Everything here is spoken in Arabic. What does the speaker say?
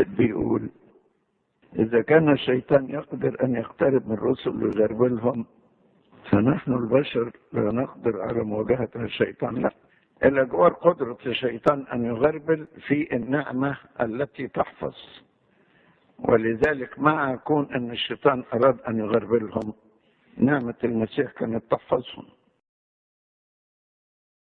واحد بيقول إذا كان الشيطان يقدر أن يقترب من الرسل ويغربلهم فنحن البشر لا نقدر على مواجهة الشيطان. لا إلا جوار قدرة الشيطان أن يغربل في النعمة التي تحفظ. ولذلك مع كون أن الشيطان أراد أن يغربلهم نعمة المسيح كانت تحفظهم.